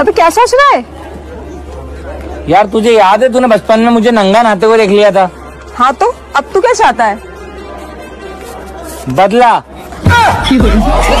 अबे क्या सोच रहा है? यार तुझे याद है तूने बचपन में मुझे नंगा नहाते हुए देख लिया था। हाँ तो अब तू क्या चाहता है? बदला।